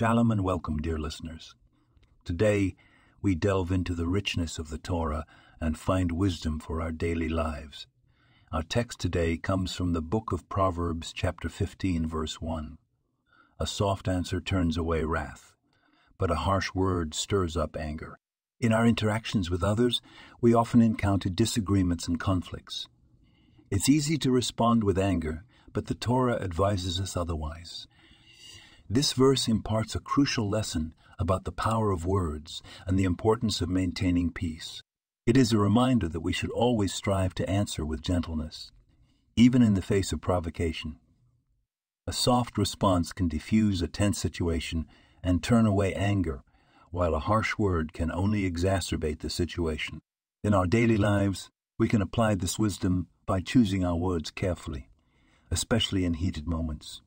Shalom and welcome, dear listeners. Today, we delve into the richness of the Torah and find wisdom for our daily lives. Our text today comes from the book of Proverbs, chapter 15, verse 1. A soft answer turns away wrath, but a harsh word stirs up anger. In our interactions with others, we often encounter disagreements and conflicts. It's easy to respond with anger, but the Torah advises us otherwise. This verse imparts a crucial lesson about the power of words and the importance of maintaining peace. It is a reminder that we should always strive to answer with gentleness, even in the face of provocation. A soft response can diffuse a tense situation and turn away anger, while a harsh word can only exacerbate the situation. In our daily lives, we can apply this wisdom by choosing our words carefully, especially in heated moments.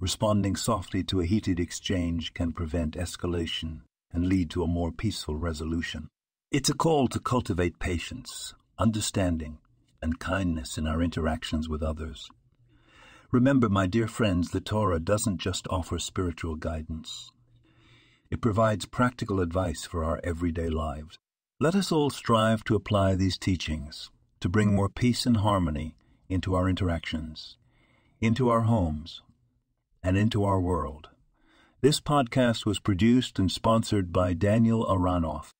Responding softly to a heated exchange can prevent escalation and lead to a more peaceful resolution. It's a call to cultivate patience, understanding, and kindness in our interactions with others. Remember, my dear friends, the Torah doesn't just offer spiritual guidance. It provides practical advice for our everyday lives. Let us all strive to apply these teachings to bring more peace and harmony into our interactions, into our homes, and into our world. This podcast was produced and sponsored by Daniel Aharonoff